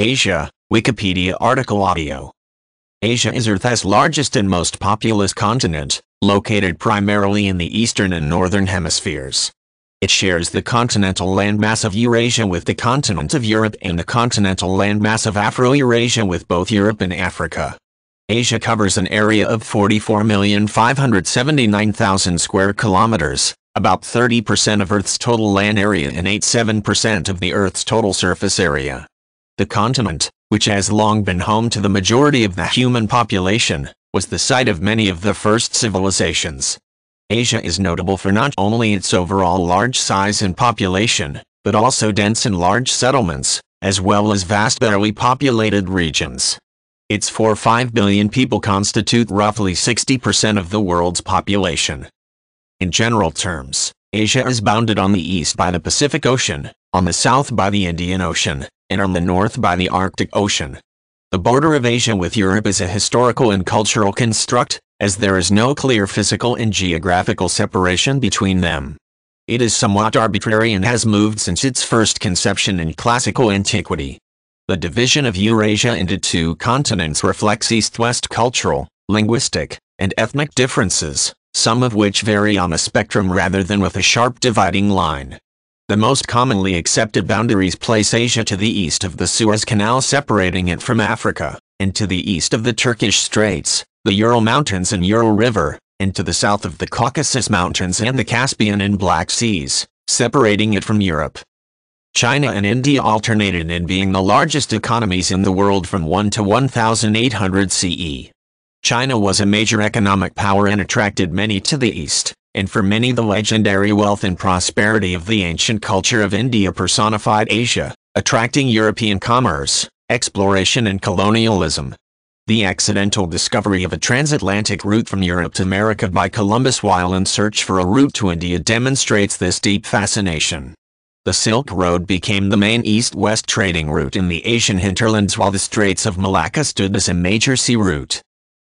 Asia, Wikipedia article audio. Asia is Earth's largest and most populous continent, located primarily in the eastern and northern hemispheres. It shares the continental landmass of Eurasia with the continent of Europe and the continental landmass of Afro-Eurasia with both Europe and Africa. Asia covers an area of 44,579,000 square kilometers, about 30% of Earth's total land area and 87% of the Earth's total surface area. The continent, which has long been home to the majority of the human population, was the site of many of the first civilizations. Asia is notable for not only its overall large size and population, but also dense and large settlements, as well as vast barely populated regions. Its 4-5 billion people constitute roughly 60% of the world's population. In general terms, Asia is bounded on the east by the Pacific Ocean, on the south by the Indian Ocean, and on the north by the Arctic Ocean. The border of Asia with Europe is a historical and cultural construct, as there is no clear physical and geographical separation between them. It is somewhat arbitrary and has moved since its first conception in classical antiquity. The division of Eurasia into two continents reflects east-west cultural, linguistic, and ethnic differences, some of which vary on a spectrum rather than with a sharp dividing line. The most commonly accepted boundaries place Asia to the east of the Suez Canal separating it from Africa, and to the east of the Turkish Straits, the Ural Mountains and Ural River, and to the south of the Caucasus Mountains and the Caspian and Black Seas, separating it from Europe. China and India alternated in being the largest economies in the world from 1 to 1800 CE. China was a major economic power and attracted many to the east and for many the legendary wealth and prosperity of the ancient culture of India personified Asia, attracting European commerce, exploration and colonialism. The accidental discovery of a transatlantic route from Europe to America by Columbus while in search for a route to India demonstrates this deep fascination. The Silk Road became the main east-west trading route in the Asian hinterlands while the Straits of Malacca stood as a major sea route.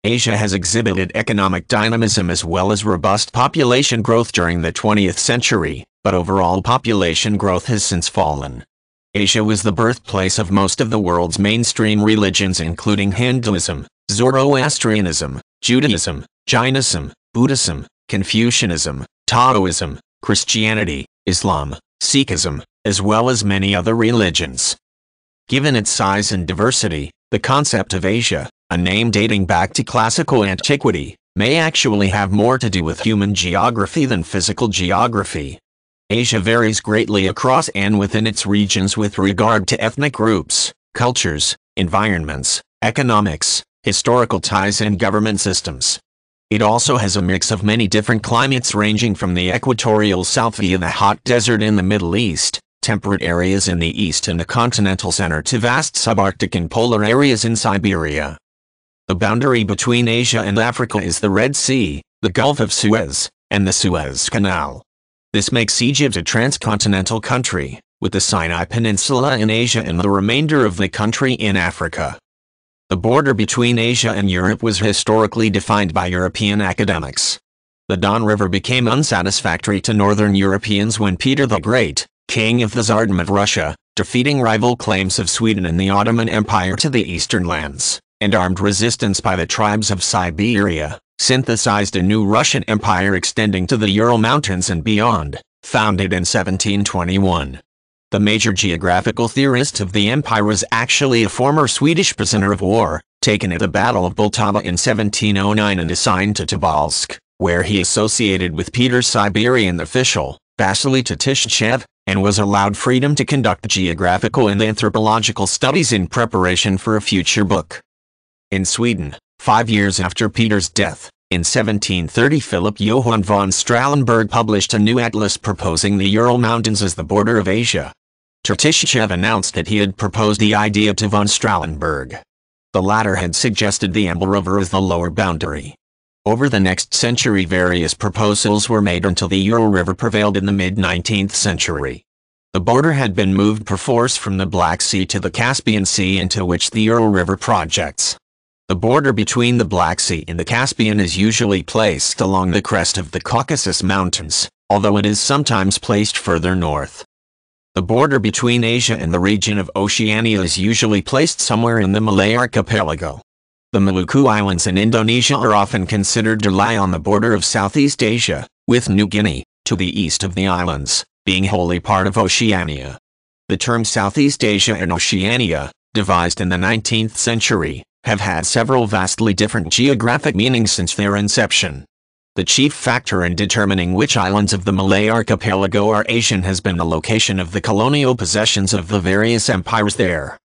Asia has exhibited economic dynamism as well as robust population growth during the 20th century, but overall population growth has since fallen. Asia was the birthplace of most of the world's mainstream religions including Hinduism, Zoroastrianism, Judaism, Jainism, Buddhism, Confucianism, Taoism, Christianity, Islam, Sikhism, as well as many other religions. Given its size and diversity, the concept of Asia, a name dating back to classical antiquity, may actually have more to do with human geography than physical geography. Asia varies greatly across and within its regions with regard to ethnic groups, cultures, environments, economics, historical ties and government systems. It also has a mix of many different climates ranging from the equatorial south via the hot desert in the Middle East, temperate areas in the east and the continental center to vast subarctic and polar areas in Siberia. The boundary between Asia and Africa is the Red Sea, the Gulf of Suez, and the Suez Canal. This makes Egypt a transcontinental country, with the Sinai Peninsula in Asia and the remainder of the country in Africa. The border between Asia and Europe was historically defined by European academics. The Don River became unsatisfactory to northern Europeans when Peter the Great, king of the Tsardom of Russia, defeating rival claims of Sweden and the Ottoman Empire to the eastern lands, and armed resistance by the tribes of Siberia, synthesized a new Russian empire extending to the Ural Mountains and beyond, founded in 1721. The major geographical theorist of the empire was actually a former Swedish prisoner of war, taken at the Battle of Poltava in 1709 and assigned to Tobolsk, where he associated with Peter's Siberian official, Vasily Tatishchev, and was allowed freedom to conduct geographical and anthropological studies in preparation for a future book. In Sweden, five years after Peter's death, in 1730 Philip Johann von Strahlenberg published a new atlas proposing the Ural Mountains as the border of Asia. Tatishchev announced that he had proposed the idea to von Strahlenberg. The latter had suggested the Amur River as the lower boundary. Over the next century various proposals were made until the Ural River prevailed in the mid-19th century. The border had been moved perforce from the Black Sea to the Caspian Sea into which the Ural River projects. The border between the Black Sea and the Caspian is usually placed along the crest of the Caucasus Mountains, although it is sometimes placed further north. The border between Asia and the region of Oceania is usually placed somewhere in the Malay archipelago. The Maluku Islands in Indonesia are often considered to lie on the border of Southeast Asia, with New Guinea, to the east of the islands, being wholly part of Oceania. The term Southeast Asia and Oceania, devised in the 19th century, have had several vastly different geographic meanings since their inception. The chief factor in determining which islands of the Malay archipelago are Asian has been the location of the colonial possessions of the various empires there.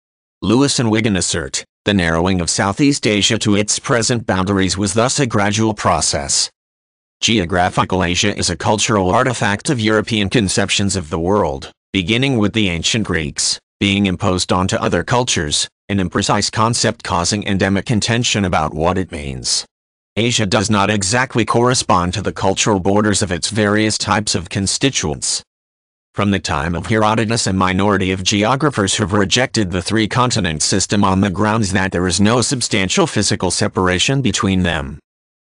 Lewis and Wigen assert, the narrowing of Southeast Asia to its present boundaries was thus a gradual process. Geographical Asia is a cultural artifact of European conceptions of the world, beginning with the ancient Greeks, being imposed onto other cultures, an imprecise concept causing endemic contention about what it means. Asia does not exactly correspond to the cultural borders of its various types of constituents. From the time of Herodotus a minority of geographers have rejected the three-continent system on the grounds that there is no substantial physical separation between them.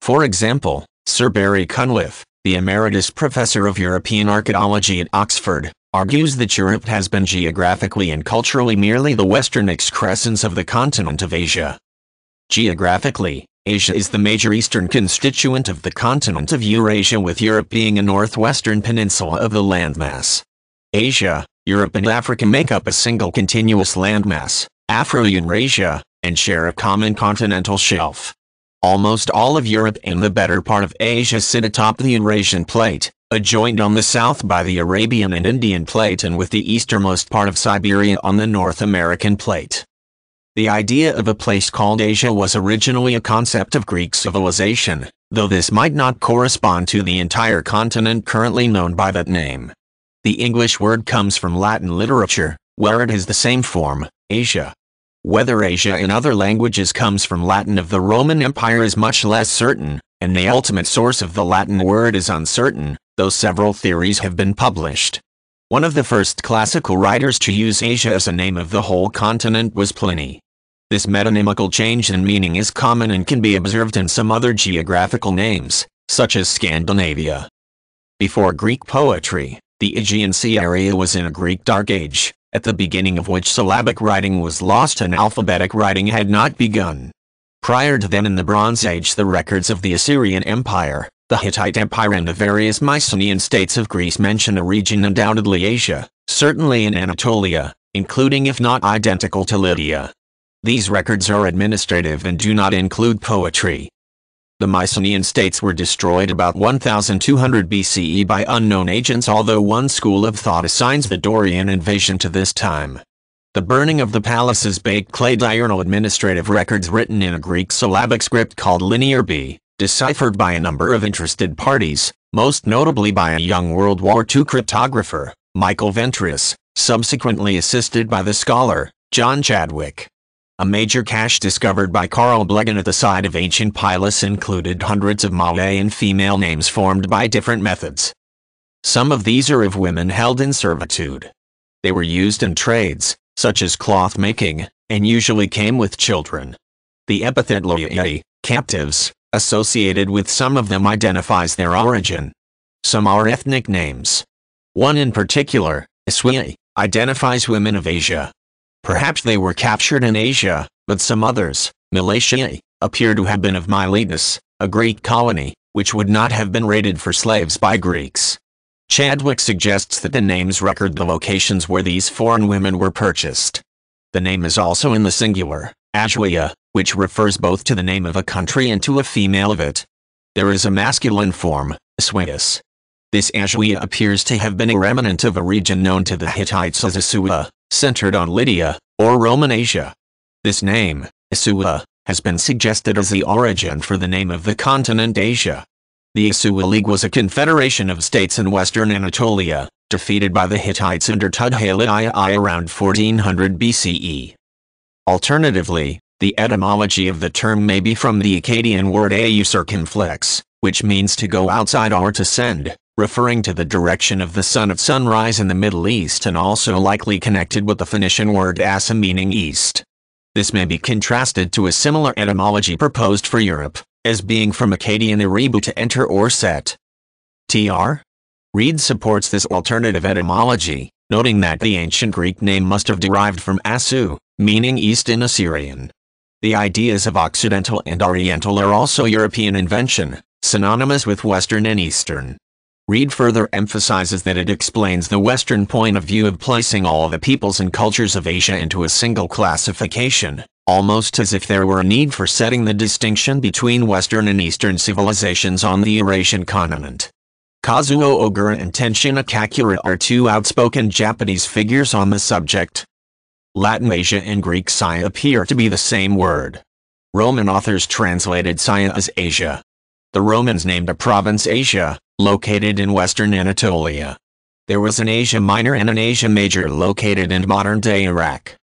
For example, Sir Barry Cunliffe, the emeritus professor of European archaeology at Oxford, argues that Europe has been geographically and culturally merely the western excrescence of the continent of Asia. Geographically, Asia is the major eastern constituent of the continent of Eurasia with Europe being a northwestern peninsula of the landmass. Asia, Europe and Africa make up a single continuous landmass, Afro-Eurasia, and share a common continental shelf. Almost all of Europe and the better part of Asia sit atop the Eurasian plate, adjoined on the south by the Arabian and Indian plate and with the easternmost part of Siberia on the North American plate. The idea of a place called Asia was originally a concept of Greek civilization, though this might not correspond to the entire continent currently known by that name. The English word comes from Latin literature, where it has the same form, Asia. Whether Asia in other languages comes from Latin of the Roman Empire is much less certain, and the ultimate source of the Latin word is uncertain, though several theories have been published. One of the first classical writers to use Asia as a name of the whole continent was Pliny. This metonymical change in meaning is common and can be observed in some other geographical names, such as Scandinavia. Before Greek poetry, the Aegean Sea area was in a Greek Dark Age, at the beginning of which syllabic writing was lost and alphabetic writing had not begun. Prior to then in the Bronze Age the records of the Assyrian Empire, the Hittite Empire and the various Mycenaean states of Greece mention a region undoubtedly Asia, certainly in Anatolia, including if not identical to Lydia. These records are administrative and do not include poetry. The Mycenaean states were destroyed about 1200 BCE by unknown agents although one school of thought assigns the Dorian invasion to this time. The burning of the palaces baked clay diurnal administrative records written in a Greek syllabic script called Linear B, deciphered by a number of interested parties, most notably by a young World War II cryptographer, Michael Ventris, subsequently assisted by the scholar, John Chadwick. A major cache discovered by Carl Blegen at the site of ancient Pylos included hundreds of male and female names formed by different methods. Some of these are of women held in servitude. They were used in trades, such as cloth making, and usually came with children. The epithet loyai, captives, associated with some of them identifies their origin. Some are ethnic names. One in particular, Iswai, identifies women of Asia. Perhaps they were captured in Asia, but some others, Malaysia, appear to have been of Miletus, a Greek colony, which would not have been raided for slaves by Greeks. Chadwick suggests that the names record the locations where these foreign women were purchased. The name is also in the singular, Ajwaya, which refers both to the name of a country and to a female of it. There is a masculine form, Aswayas. This Ashwia appears to have been a remnant of a region known to the Hittites as Asua, centered on Lydia, or Roman Asia. This name, Asua, has been suggested as the origin for the name of the continent Asia. The Asua League was a confederation of states in western Anatolia, defeated by the Hittites under Tudhaliya around 1400 BCE. Alternatively, the etymology of the term may be from the Akkadian word circumflex, which means to go outside or to send, referring to the direction of the sun at sunrise in the Middle East and also likely connected with the Phoenician word asa meaning east. This may be contrasted to a similar etymology proposed for Europe, as being from Akkadian Eribu to enter or set. Tr. Reid supports this alternative etymology, noting that the ancient Greek name must have derived from Asu, meaning East in Assyrian. The ideas of Occidental and Oriental are also European invention, synonymous with Western and Eastern. Reid further emphasizes that it explains the Western point of view of placing all the peoples and cultures of Asia into a single classification, almost as if there were a need for setting the distinction between Western and Eastern civilizations on the Eurasian continent. Kazuo Ogura and Tenshin Okakura are two outspoken Japanese figures on the subject. Latin Asia and Greek Saya appear to be the same word. Roman authors translated Saya as Asia. The Romans named a province Asia, located in western Anatolia. There was an Asia Minor and an Asia Major located in modern-day Iraq.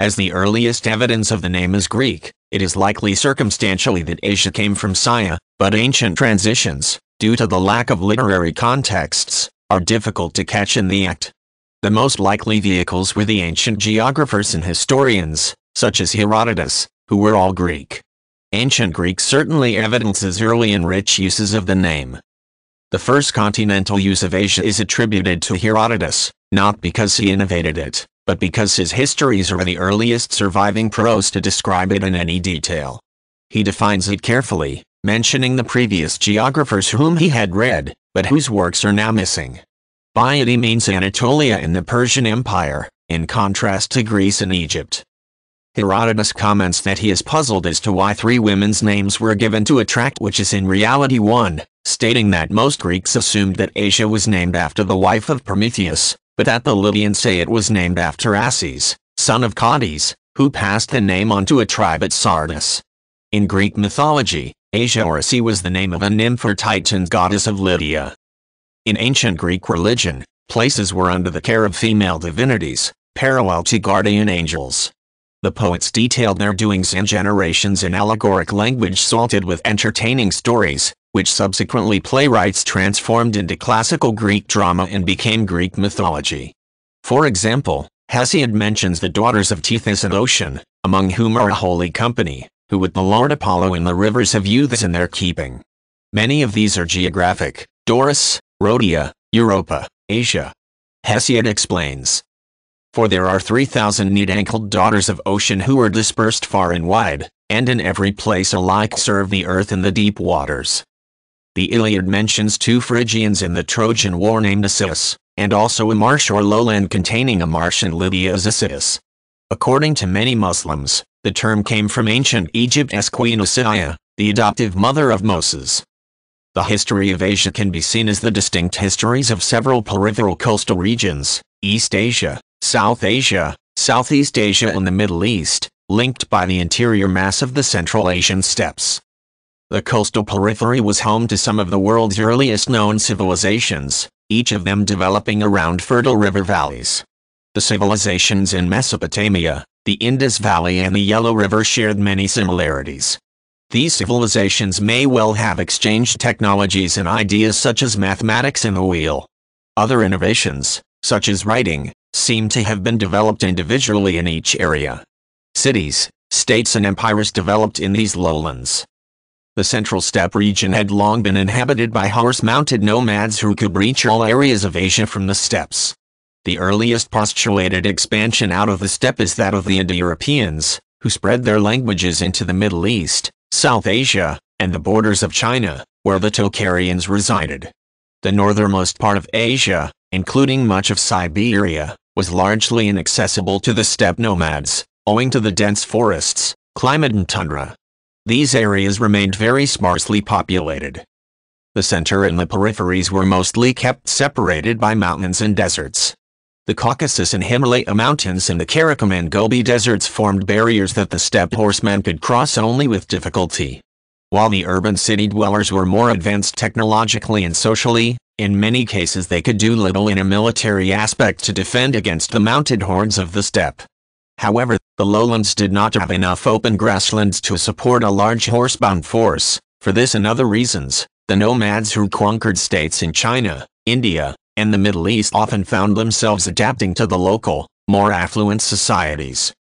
As the earliest evidence of the name is Greek, it is likely circumstantially that Asia came from Saya, but ancient transitions, due to the lack of literary contexts, are difficult to catch in the act. The most likely vehicles were the ancient geographers and historians, such as Herodotus, who were all Greek. Ancient Greek certainly evidences early and rich uses of the name. The first continental use of Asia is attributed to Herodotus, not because he innovated it, but because his histories are the earliest surviving prose to describe it in any detail. He defines it carefully, mentioning the previous geographers whom he had read, but whose works are now missing. He means Anatolia in the Persian Empire, in contrast to Greece and Egypt. Herodotus comments that he is puzzled as to why three women's names were given to a tract which is in reality one, stating that most Greeks assumed that Asia was named after the wife of Prometheus, but that the Lydians say it was named after Ases, son of Cotys, who passed the name on to a tribe at Sardis. In Greek mythology, Asia or Asi was the name of a nymph or titan goddess of Lydia. In ancient Greek religion, places were under the care of female divinities, parallel to guardian angels. The poets detailed their doings and generations in allegoric language salted with entertaining stories, which subsequently playwrights transformed into classical Greek drama and became Greek mythology. For example, Hesiod mentions the daughters of Tethys and Ocean, among whom are a holy company, who with the Lord Apollo in the rivers have youths in their keeping. Many of these are geographic, Doris, Rhodia, Europa, Asia. Hesiod explains, for there are 3,000 neat-ankled daughters of ocean who are dispersed far and wide, and in every place alike serve the earth in the deep waters. The Iliad mentions two Phrygians in the Trojan War named Asius, and also a marsh or lowland containing a marsh in Libya as Asius. According to many Muslims, the term came from ancient Egypt as Queen Asiya, the adoptive mother of Moses. The history of Asia can be seen as the distinct histories of several peripheral coastal regions, East Asia, South Asia, Southeast Asia and the Middle East, linked by the interior mass of the Central Asian steppes. The coastal periphery was home to some of the world's earliest known civilizations, each of them developing around fertile river valleys. The civilizations in Mesopotamia, the Indus Valley and the Yellow River shared many similarities. These civilizations may well have exchanged technologies and ideas such as mathematics and the wheel. Other innovations, such as writing, seem to have been developed individually in each area. Cities, states and empires developed in these lowlands. The central steppe region had long been inhabited by horse-mounted nomads who could reach all areas of Asia from the steppes. The earliest postulated expansion out of the steppe is that of the Indo-Europeans, who spread their languages into the Middle East, South Asia, and the borders of China, where the Tocharians resided. The northernmost part of Asia, including much of Siberia, was largely inaccessible to the steppe nomads, owing to the dense forests, climate and tundra. These areas remained very sparsely populated. The center and the peripheries were mostly kept separated by mountains and deserts. The Caucasus and Himalaya mountains and the Karakum and Gobi deserts formed barriers that the steppe horsemen could cross only with difficulty. While the urban city dwellers were more advanced technologically and socially, in many cases they could do little in a military aspect to defend against the mounted hordes of the steppe. However, the lowlands did not have enough open grasslands to support a large horsebound force. For this and other reasons, the nomads who conquered states in China, India, and the Middle East often found themselves adapting to the local, more affluent societies.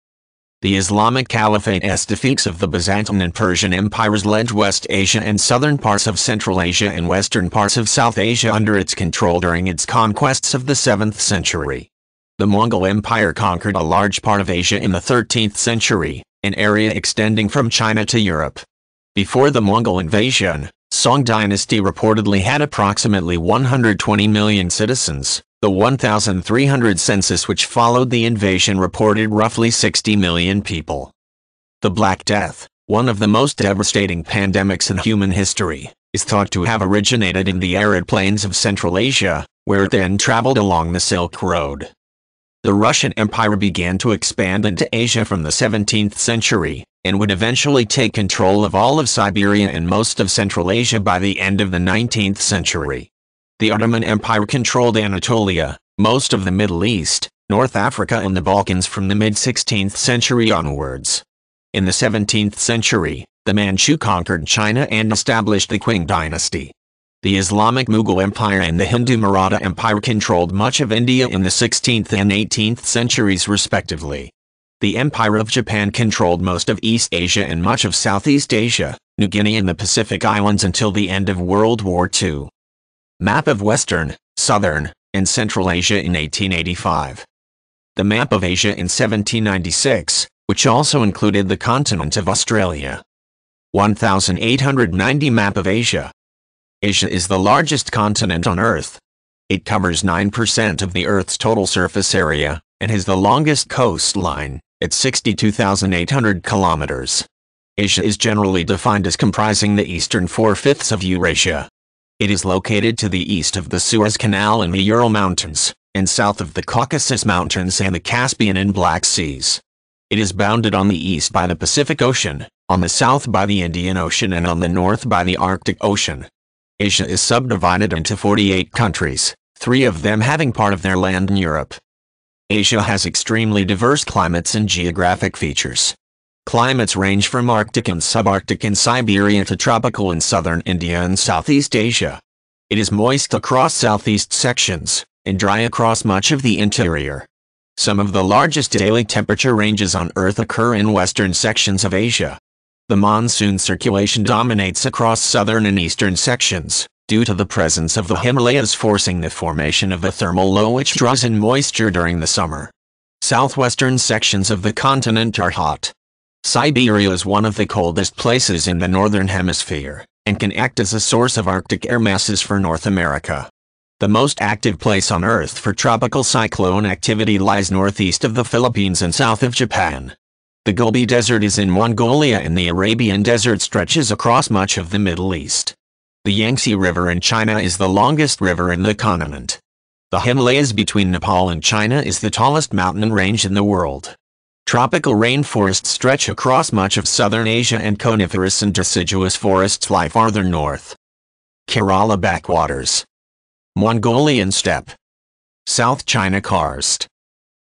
The Islamic Caliphate's defeats of the Byzantine and Persian empires led West Asia and southern parts of Central Asia and western parts of South Asia under its control during its conquests of the 7th century. The Mongol Empire conquered a large part of Asia in the 13th century, an area extending from China to Europe. Before the Mongol invasion, Song dynasty reportedly had approximately 120 million citizens. The 1300 census which followed the invasion reported roughly 60 million people. The Black Death, one of the most devastating pandemics in human history, is thought to have originated in the arid plains of Central Asia, where it then traveled along the Silk Road. The Russian Empire began to expand into Asia from the 17th century, and would eventually take control of all of Siberia and most of Central Asia by the end of the 19th century. The Ottoman Empire controlled Anatolia, most of the Middle East, North Africa and the Balkans from the mid-16th century onwards. In the 17th century, the Manchu conquered China and established the Qing dynasty. The Islamic Mughal Empire and the Hindu Maratha Empire controlled much of India in the 16th and 18th centuries respectively. The Empire of Japan controlled most of East Asia and much of Southeast Asia, New Guinea and the Pacific Islands until the end of World War II. Map of Western, Southern, and Central Asia in 1885. The Map of Asia in 1796, which also included the continent of Australia. 1890 Map of Asia, Asia is the largest continent on Earth. It covers 9% of the Earth's total surface area, and has the longest coastline, at 62,800 kilometers. Asia is generally defined as comprising the eastern four-fifths of Eurasia. It is located to the east of the Suez Canal and the Ural Mountains, and south of the Caucasus Mountains and the Caspian and Black Seas. It is bounded on the east by the Pacific Ocean, on the south by the Indian Ocean and on the north by the Arctic Ocean. Asia is subdivided into 48 countries, three of them having part of their land in Europe. Asia has extremely diverse climates and geographic features. Climates range from Arctic and subarctic in Siberia to tropical in southern India and Southeast Asia. It is moist across southeast sections, and dry across much of the interior. Some of the largest daily temperature ranges on Earth occur in western sections of Asia. The monsoon circulation dominates across southern and eastern sections, due to the presence of the Himalayas forcing the formation of a thermal low which draws in moisture during the summer. Southwestern sections of the continent are hot. Siberia is one of the coldest places in the northern hemisphere, and can act as a source of Arctic air masses for North America. The most active place on Earth for tropical cyclone activity lies northeast of the Philippines and south of Japan. The Gobi Desert is in Mongolia and the Arabian Desert stretches across much of the Middle East. The Yangtze River in China is the longest river in the continent. The Himalayas between Nepal and China is the tallest mountain range in the world. Tropical rainforests stretch across much of southern Asia and coniferous and deciduous forests lie farther north. Kerala backwaters. Mongolian steppe. South China karst.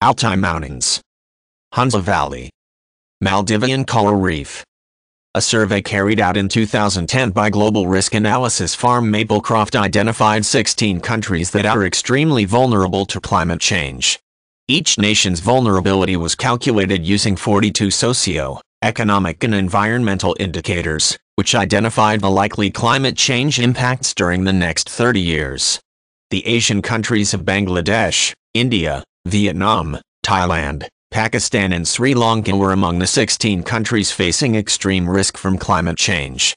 Altai Mountains. Hunza Valley. Maldivian Coral Reef. A survey carried out in 2010 by Global Risk Analysis Farm Maplecroft identified 16 countries that are extremely vulnerable to climate change. Each nation's vulnerability was calculated using 42 socio-economic and environmental indicators, which identified the likely climate change impacts during the next 30 years. The Asian countries of Bangladesh, India, Vietnam, Thailand, Pakistan and Sri Lanka were among the 16 countries facing extreme risk from climate change.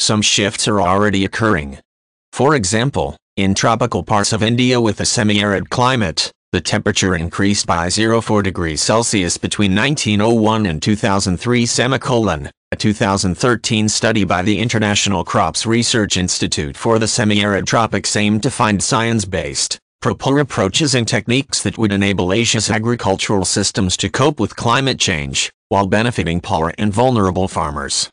Some shifts are already occurring. For example, in tropical parts of India with a semi-arid climate, the temperature increased by 0.4 degrees Celsius between 1901 and 2003 semicolon, a 2013 study by the International Crops Research Institute for the Semi-Arid Tropics aimed to find science-based, proper approaches and techniques that would enable Asia's agricultural systems to cope with climate change, while benefiting poor and vulnerable farmers.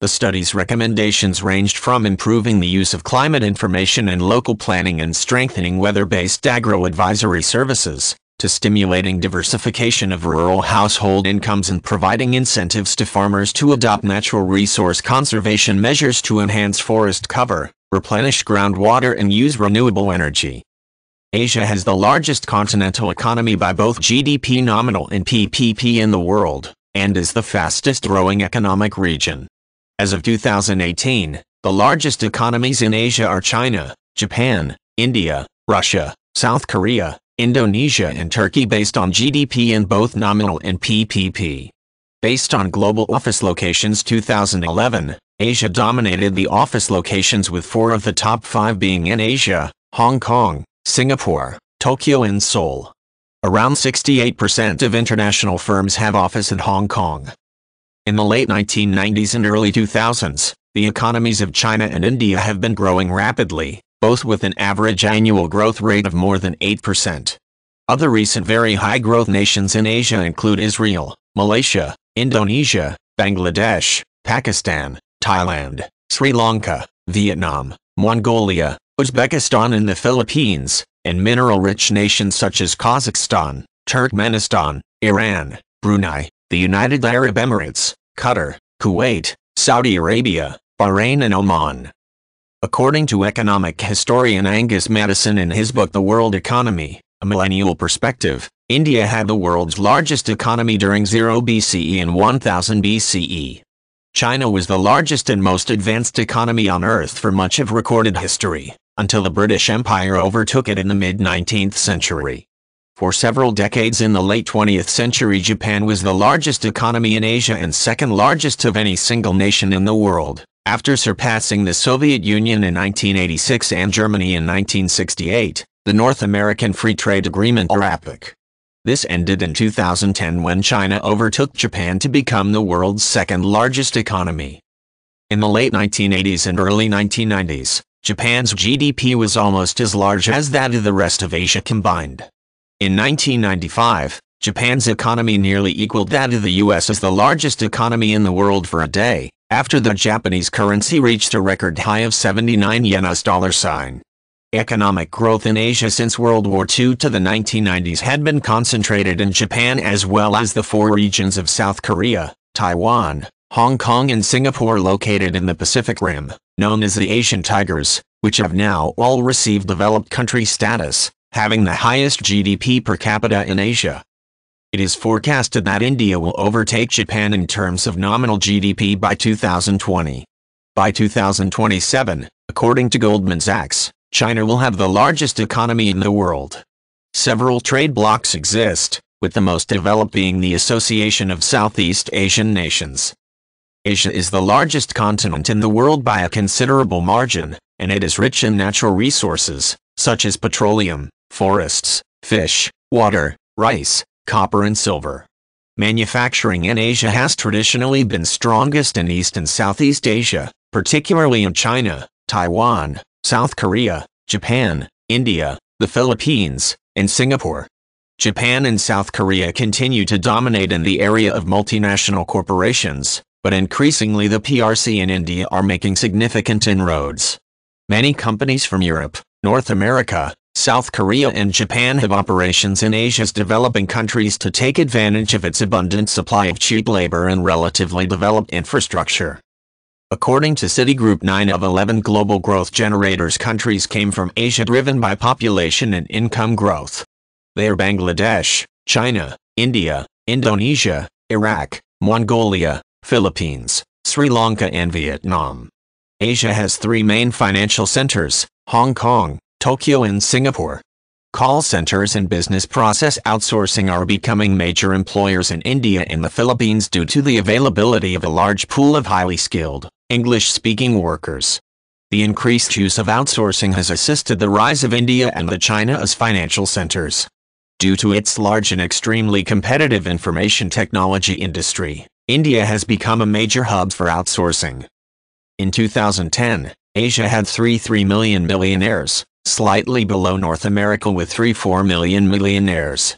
The study's recommendations ranged from improving the use of climate information and local planning and strengthening weather-based agro-advisory services, to stimulating diversification of rural household incomes and providing incentives to farmers to adopt natural resource conservation measures to enhance forest cover, replenish groundwater and use renewable energy. Asia has the largest continental economy by both GDP nominal and PPP in the world, and is the fastest growing economic region. As of 2018, the largest economies in Asia are China, Japan, India, Russia, South Korea, Indonesia and Turkey based on GDP in both nominal and PPP. Based on global office locations 2011, Asia dominated the office locations with four of the top five being in Asia, Hong Kong, Singapore, Tokyo and Seoul. Around 68% of international firms have office in Hong Kong. In the late 1990s and early 2000s, the economies of China and India have been growing rapidly, both with an average annual growth rate of more than 8%. Other recent very high growth nations in Asia include Israel, Malaysia, Indonesia, Bangladesh, Pakistan, Thailand, Sri Lanka, Vietnam, Mongolia, Uzbekistan and the Philippines, and mineral-rich nations such as Kazakhstan, Turkmenistan, Iran, Brunei, the United Arab Emirates, Qatar, Kuwait, Saudi Arabia, Bahrain and Oman. According to economic historian Angus Maddison in his book The World Economy, A Millennial Perspective, India had the world's largest economy during 0 BCE and 1000 BCE. China was the largest and most advanced economy on Earth for much of recorded history, until the British Empire overtook it in the mid-19th century. For several decades in the late 20th century Japan was the largest economy in Asia and second largest of any single nation in the world, after surpassing the Soviet Union in 1986 and Germany in 1968, the North American Free Trade Agreement or APEC. This ended in 2010 when China overtook Japan to become the world's second largest economy. In the late 1980s and early 1990s, Japan's GDP was almost as large as that of the rest of Asia combined. In 1995, Japan's economy nearly equaled that of the US as the largest economy in the world for a day, after the Japanese currency reached a record high of 79 yen as dollar sign. Economic growth in Asia since World War II to the 1990s had been concentrated in Japan as well as the four regions of South Korea, Taiwan, Hong Kong and Singapore located in the Pacific Rim, known as the Asian Tigers, which have now all received developed country status, having the highest GDP per capita in Asia. It is forecasted that India will overtake Japan in terms of nominal GDP by 2020. By 2027, according to Goldman Sachs, China will have the largest economy in the world. Several trade blocs exist, with the most developed being the Association of Southeast Asian Nations. Asia is the largest continent in the world by a considerable margin, and it is rich in natural resources, such as petroleum, forests, fish, water, rice, copper and silver. Manufacturing in Asia has traditionally been strongest in East and Southeast Asia, particularly in China, Taiwan, South Korea, Japan, India, the Philippines, and Singapore. Japan and South Korea continue to dominate in the area of multinational corporations, but increasingly the PRC and India are making significant inroads. Many companies from Europe, North America, South Korea and Japan have operations in Asia's developing countries to take advantage of its abundant supply of cheap labor and relatively developed infrastructure. According to Citigroup 9 of 11 global growth generators countries came from Asia driven by population and income growth. They are Bangladesh, China, India, Indonesia, Iraq, Mongolia, Philippines, Sri Lanka and Vietnam. Asia has three main financial centers, Hong Kong, Tokyo and Singapore. Call centers and business process outsourcing are becoming major employers in India and the Philippines due to the availability of a large pool of highly skilled, English-speaking workers. The increased use of outsourcing has assisted the rise of India and the China as financial centers. Due to its large and extremely competitive information technology industry, India has become a major hub for outsourcing. In 2010, Asia had 3 million millionaires, slightly below North America with 3-4 million millionaires.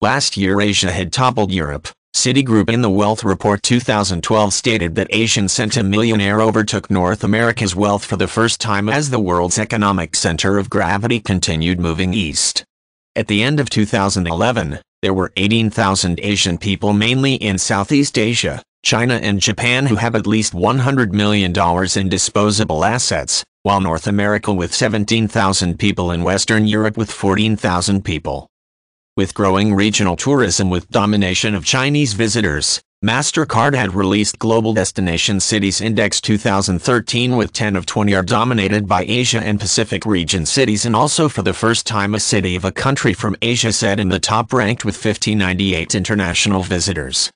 Last year Asia had toppled Europe. Citigroup in the Wealth Report 2012 stated that Asian centimillionaire overtook North America's wealth for the first time as the world's economic center of gravity continued moving east. At the end of 2011, there were 18,000 Asian people mainly in Southeast Asia, China and Japan who have at least $100 million in disposable assets, while North America with 17,000 people and Western Europe with 14,000 people. With growing regional tourism with domination of Chinese visitors, MasterCard had released Global Destination Cities Index 2013 with 10 of 20 are dominated by Asia and Pacific region cities and also for the first time a city of a country from Asia set in the top ranked with 1598 international visitors.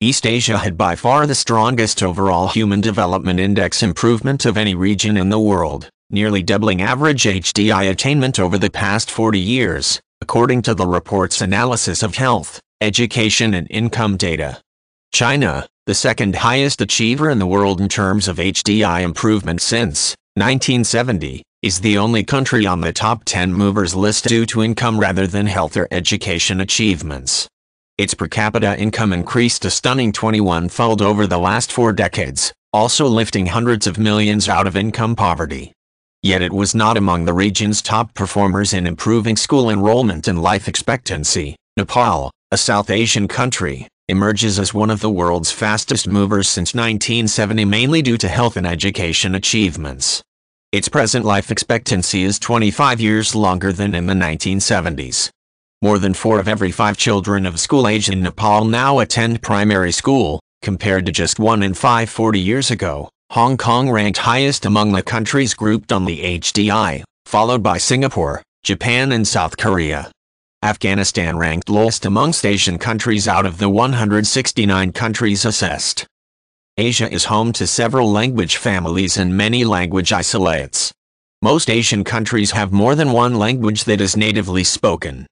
East Asia had by far the strongest overall Human Development Index improvement of any region in the world, nearly doubling average HDI attainment over the past 40 years, according to the report's analysis of health, education and income data. China, the second highest achiever in the world in terms of HDI improvement since 1970, is the only country on the top 10 movers list due to income rather than health or education achievements. Its per capita income increased a stunning 21-fold over the last four decades, also lifting hundreds of millions out of income poverty. Yet it was not among the region's top performers in improving school enrollment and life expectancy. Nepal, a South Asian country, emerges as one of the world's fastest movers since 1970 mainly due to health and education achievements. Its present life expectancy is 25 years longer than in the 1970s. More than four of every five children of school age in Nepal now attend primary school, compared to just one in five 40 years ago. Hong Kong ranked highest among the countries grouped on the HDI, followed by Singapore, Japan and South Korea. Afghanistan ranked lowest amongst Asian countries out of the 169 countries assessed. Asia is home to several language families and many language isolates. Most Asian countries have more than one language that is natively spoken.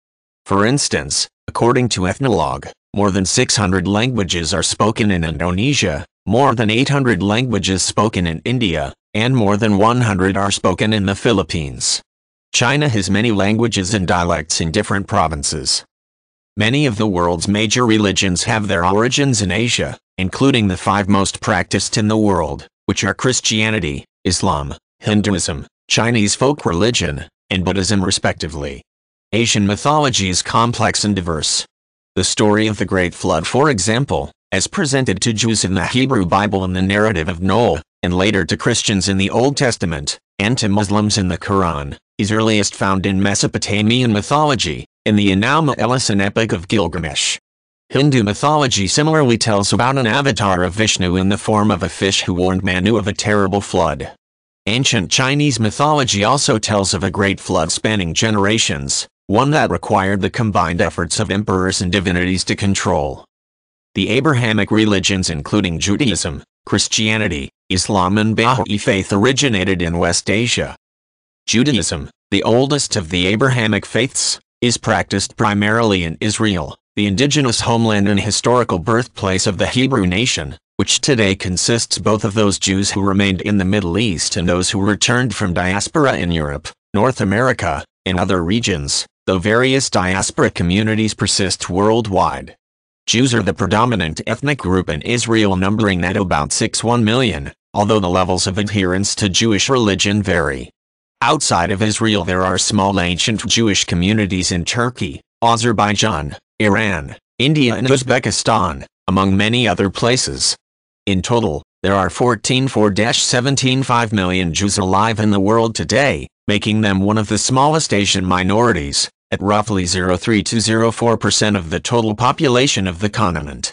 For instance, according to Ethnologue, more than 600 languages are spoken in Indonesia, more than 800 languages spoken in India, and more than 100 are spoken in the Philippines. China has many languages and dialects in different provinces. Many of the world's major religions have their origins in Asia, including the five most practiced in the world, which are Christianity, Islam, Hinduism, Chinese folk religion, and Buddhism respectively. Asian mythology is complex and diverse. The story of the Great Flood for example, as presented to Jews in the Hebrew Bible and the narrative of Noah, and later to Christians in the Old Testament, and to Muslims in the Quran, is earliest found in Mesopotamian mythology, in the Enuma Elish and Epic of Gilgamesh. Hindu mythology similarly tells about an avatar of Vishnu in the form of a fish who warned Manu of a terrible flood. Ancient Chinese mythology also tells of a great flood spanning generations, one that required the combined efforts of emperors and divinities to control. The Abrahamic religions including Judaism, Christianity, Islam and Baha'i faith originated in West Asia. Judaism, the oldest of the Abrahamic faiths, is practiced primarily in Israel, the indigenous homeland and historical birthplace of the Hebrew nation, which today consists both of those Jews who remained in the Middle East and those who returned from diaspora in Europe, North America, and other regions though various diaspora communities persist worldwide. Jews are the predominant ethnic group in Israel numbering at about 6-1 million, although the levels of adherence to Jewish religion vary. Outside of Israel there are small ancient Jewish communities in Turkey, Azerbaijan, Iran, India and Uzbekistan, among many other places. In total, there are 14.4-17.5 million Jews alive in the world today, making them one of the smallest Asian minorities, at roughly 0.3 of the total population of the continent.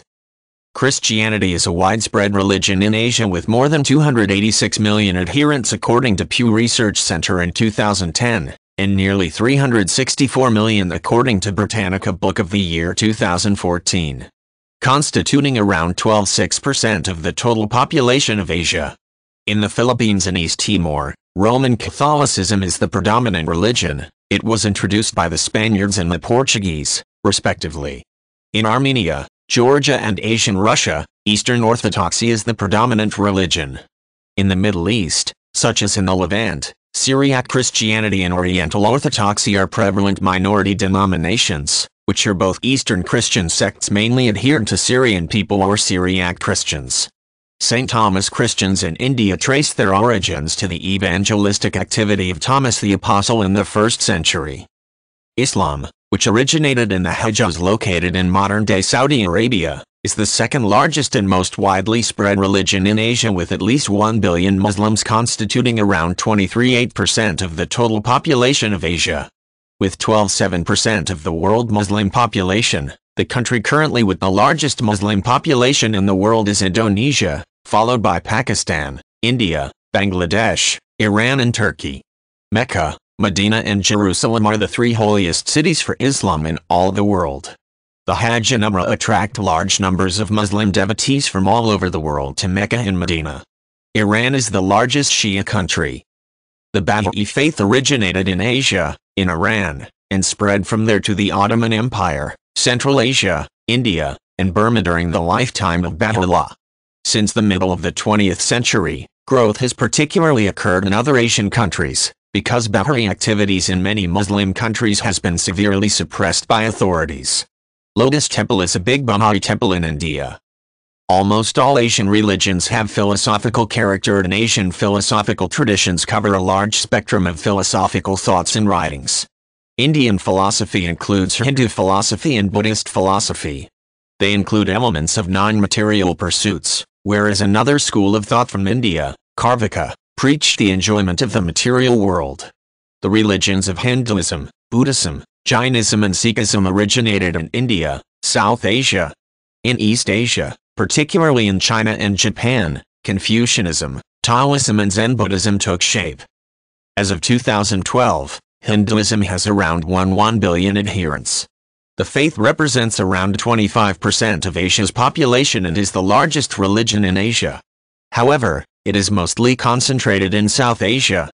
Christianity is a widespread religion in Asia with more than 286 million adherents according to Pew Research Center in 2010, and nearly 364 million according to Britannica Book of the Year 2014, constituting around 12.6% of the total population of Asia. In the Philippines and East Timor, Roman Catholicism is the predominant religion. It was introduced by the Spaniards and the Portuguese, respectively. In Armenia, Georgia and Asian Russia, Eastern Orthodoxy is the predominant religion. In the Middle East, such as in the Levant, Syriac Christianity and Oriental Orthodoxy are prevalent minority denominations, which are both Eastern Christian sects mainly adherent to Syrian people or Syriac Christians. St. Thomas Christians in India trace their origins to the evangelistic activity of Thomas the Apostle in the 1st century. Islam, which originated in the Hejaz located in modern-day Saudi Arabia, is the second largest and most widely spread religion in Asia with at least 1 billion Muslims constituting around 23.8% of the total population of Asia. With 12.7% of the world Muslim population, The country currently with the largest Muslim population in the world is Indonesia, followed by Pakistan, India, Bangladesh, Iran and Turkey. Mecca, Medina and Jerusalem are the three holiest cities for Islam in all the world. The Hajj and Umrah attract large numbers of Muslim devotees from all over the world to Mecca and Medina. Iran is the largest Shia country. The Baha'i faith originated in Asia, in Iran, and spread from there to the Ottoman Empire, Central Asia, India, and Burma during the lifetime of Baha'u'llah. Since the middle of the 20th century, growth has particularly occurred in other Asian countries, because Baha'i activities in many Muslim countries has been severely suppressed by authorities. Lotus Temple is a big Baha'i temple in India. Almost all Asian religions have philosophical character and Asian philosophical traditions cover a large spectrum of philosophical thoughts and writings. Indian philosophy includes Hindu philosophy and Buddhist philosophy. They include elements of non-material pursuits, whereas another school of thought from India, Charvaka, preached the enjoyment of the material world. The religions of Hinduism, Buddhism, Jainism and Sikhism originated in India, South Asia. In East Asia, particularly in China and Japan, Confucianism, Taoism and Zen Buddhism took shape. As of 2012, Hinduism has around 1 1 billion adherents. The faith represents around 25% of Asia's population and is the largest religion in Asia. However, it is mostly concentrated in South Asia,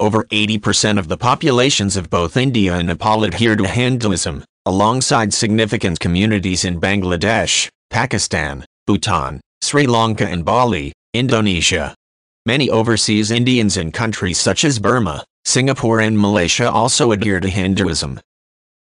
over 80% of the populations of both India and Nepal adhere to Hinduism, alongside significant communities in Bangladesh, Pakistan, Bhutan, Sri Lanka and Bali, Indonesia. Many overseas Indians in countries such as Burma, Singapore and Malaysia also adhere to Hinduism.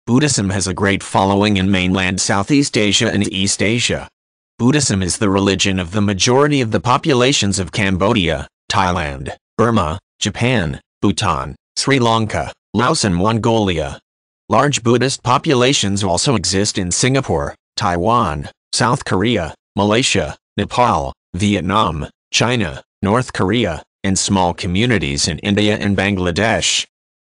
Buddhism has a great following in mainland Southeast Asia and East Asia. Buddhism is the religion of the majority of the populations of Cambodia, Thailand, Burma, Japan, Bhutan, Sri Lanka, Laos and Mongolia. Large Buddhist populations also exist in Singapore, Taiwan, South Korea, Malaysia, Nepal, Vietnam, China, North Korea, and small communities in India and Bangladesh.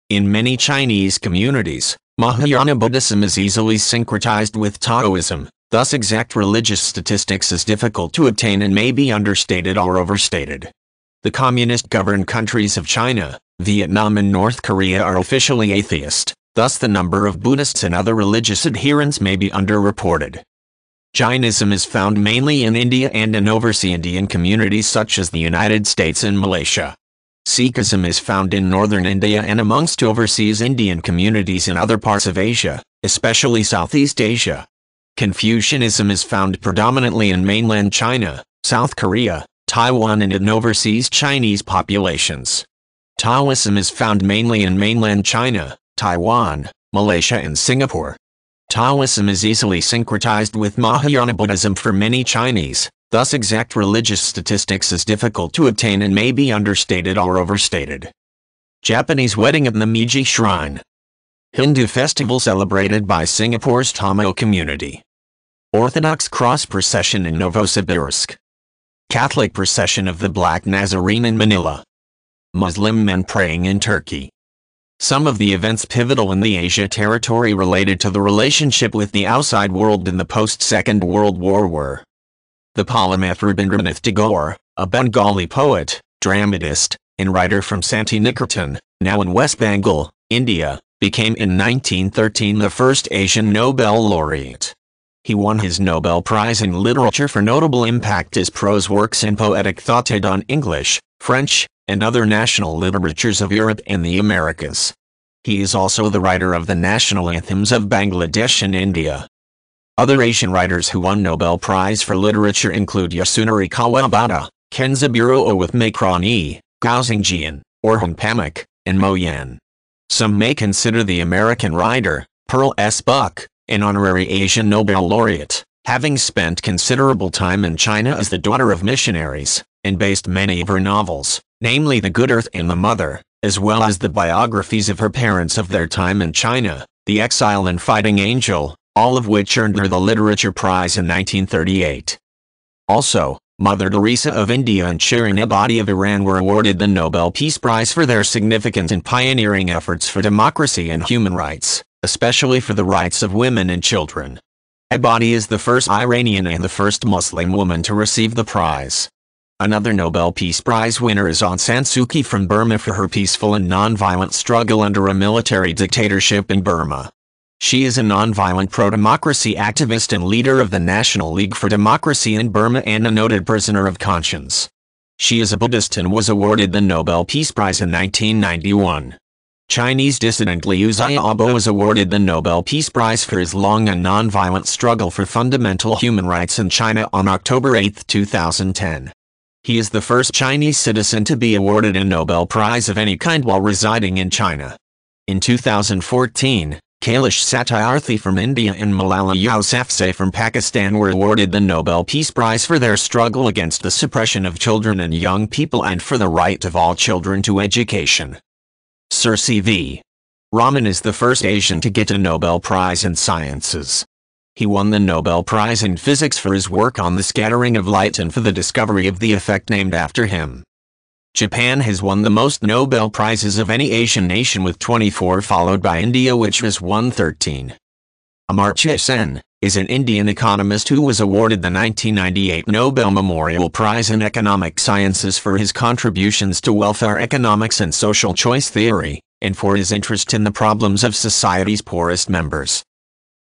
In many Chinese communities, Mahayana Buddhism is easily syncretized with Taoism, thus exact religious statistics is difficult to obtain and may be understated or overstated. The communist-governed countries of China, Vietnam and North Korea are officially atheist, thus the number of Buddhists and other religious adherents may be underreported. Jainism is found mainly in India and in overseas Indian communities such as the United States and Malaysia. Sikhism is found in northern India and amongst overseas Indian communities in other parts of Asia, especially Southeast Asia. Confucianism is found predominantly in mainland China, South Korea, Taiwan and in overseas Chinese populations. Taoism is found mainly in mainland China, Taiwan, Malaysia and Singapore. Taoism is easily syncretized with Mahayana Buddhism for many Chinese, thus exact religious statistics is difficult to obtain and may be understated or overstated. Japanese wedding at the Namiji Shrine Hindu festival celebrated by Singapore's Tamil community. Orthodox cross procession in Novosibirsk. Catholic procession of the Black Nazarene in Manila. Muslim men praying in Turkey. Some of the events pivotal in the Asia territory related to the relationship with the outside world in the post-Second World War were the polymath Rabindranath Tagore, a Bengali poet, dramatist, and writer from Santiniketan, now in West Bengal, India, became in 1913 the first Asian Nobel laureate. He won his Nobel Prize in Literature for notable impact his prose works and poetic thought had on English, French, and other national literatures of Europe and the Americas. He is also the writer of the national anthems of Bangladesh and India. Other Asian writers who won Nobel Prize for Literature include Yasunari Kawabata, Kenzaburo with Makrani, Gao Xingjian, Orhan Pamuk, and Mo Yan. Some may consider the American writer, Pearl S. Buck, an honorary Asian Nobel laureate, having spent considerable time in China as the daughter of missionaries, and based many of her novels, namely The Good Earth and the Mother, as well as the biographies of her parents of their time in China, The Exile and Fighting Angel, all of which earned her the Literature Prize in 1938. Also, Mother Teresa of India and Shirin Ebadi of Iran were awarded the Nobel Peace Prize for their significant and pioneering efforts for democracy and human rights, especially for the rights of women and children. Ebadi is the first Iranian and the first Muslim woman to receive the prize. Another Nobel Peace Prize winner is Aung San Suu Kyi from Burma for her peaceful and nonviolent struggle under a military dictatorship in Burma. She is a nonviolent pro-democracy activist and leader of the National League for Democracy in Burma and a noted prisoner of conscience. She is a Buddhist and was awarded the Nobel Peace Prize in 1991. Chinese dissident Liu Xiaobo was awarded the Nobel Peace Prize for his long and nonviolent struggle for fundamental human rights in China on October 8, 2010. He is the first Chinese citizen to be awarded a Nobel Prize of any kind while residing in China. In 2014, Kailash Satyarthi from India and Malala Yousafzai from Pakistan were awarded the Nobel Peace Prize for their struggle against the suppression of children and young people and for the right of all children to education. Sir C.V. Raman is the first Asian to get a Nobel Prize in Sciences. He won the Nobel Prize in Physics for his work on the scattering of light and for the discovery of the effect named after him. Japan has won the most Nobel Prizes of any Asian nation with 24 followed by India which has won 13. Amartya Sen, is an Indian economist who was awarded the 1998 Nobel Memorial Prize in Economic Sciences for his contributions to welfare economics and social choice theory, and for his interest in the problems of society's poorest members.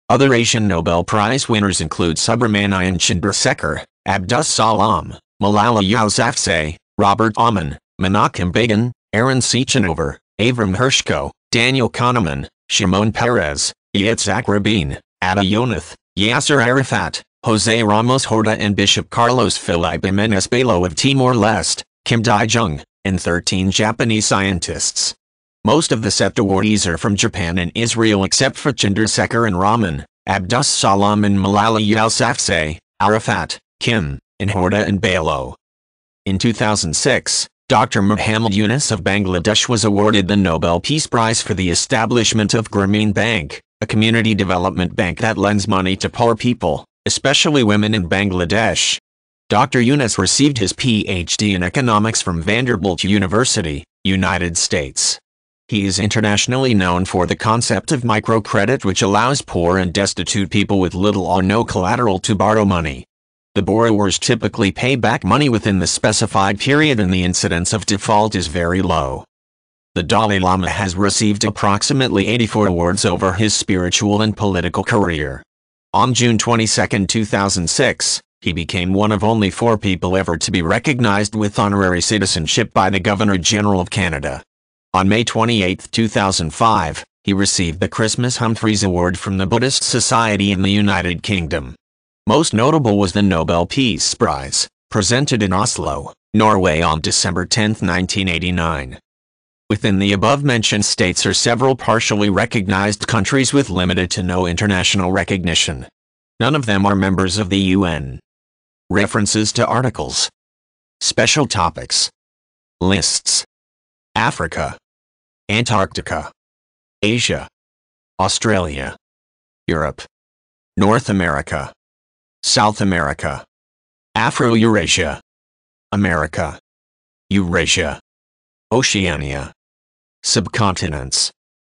Other Asian Nobel Prize winners include Subrahmanyan Chandrasekhar, Abdus Salam, Malala Yousafzai, Robert Aumann, Menachem Begin, Aaron Ciechanover, Avram Hershko, Daniel Kahneman, Shimon Peres, Yitzhak Rabin, Ada Yonath, Yasser Arafat, Jose Ramos Horta and Bishop Carlos Felipe Jimenez Belo of Timor-Leste, Kim Dae-jung, and 13 Japanese scientists. Most of the set awardees are from Japan and Israel except for Chandrasekhar and Raman, Abdus Salam and Malala Yousafzai, Arafat, Kim, and Horta and Belo. In 2006, Dr. Muhammad Yunus of Bangladesh was awarded the Nobel Peace Prize for the establishment of Grameen Bank, a community development bank that lends money to poor people, especially women in Bangladesh. Dr. Yunus received his PhD in economics from Vanderbilt University, United States. He is internationally known for the concept of microcredit which allows poor and destitute people with little or no collateral to borrow money. The borrowers typically pay back money within the specified period and the incidence of default is very low. The Dalai Lama has received approximately 84 awards over his spiritual and political career. On June 22, 2006, he became one of only four people ever to be recognized with honorary citizenship by the Governor-General of Canada. On May 28, 2005, he received the Christmas Humphreys Award from the Buddhist Society in the United Kingdom. Most notable was the Nobel Peace Prize, presented in Oslo, Norway on December 10, 1989. Within the above-mentioned states are several partially recognized countries with limited to no international recognition. None of them are members of the UN. References to articles. Special topics. Lists. Africa. Antarctica. Asia. Australia. Europe. North America. South America. Afro-Eurasia. America. Eurasia. Oceania. Subcontinents.